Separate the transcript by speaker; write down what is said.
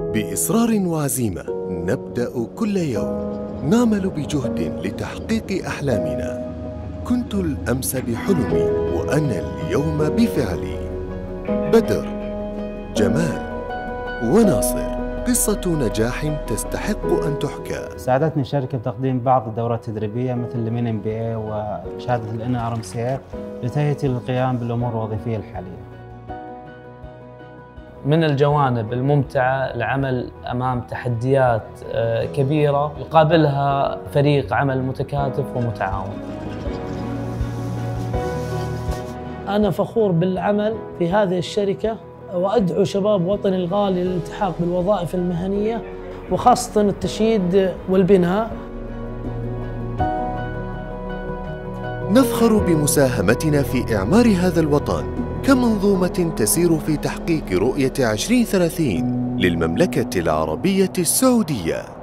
Speaker 1: بإصرار وعزيمة نبدأ كل يوم. نعمل بجهد لتحقيق أحلامنا. كنت الأمس بحلمي وأنا اليوم بفعلي. بدر جمال وناصر. قصة نجاح تستحق أن تحكى.
Speaker 2: ساعدتني الشركة بتقديم بعض الدورات التدريبية مثل ال Mini MBA وشهادة ال NRMC لتهيئتي للقيام بالأمور الوظيفية الحالية.
Speaker 3: من الجوانب الممتعة العمل أمام تحديات آه، كبيرة يقابلها فريق عمل متكاتف ومتعاون.
Speaker 4: أنا فخور بالعمل في هذه الشركة وأدعو شباب وطني الغالي للالتحاق بالوظائف المهنية وخاصة التشييد والبناء.
Speaker 1: نفخر بمساهمتنا في إعمار هذا الوطن. كمنظومة تسير في تحقيق رؤية 2030 للمملكة العربية السعودية؟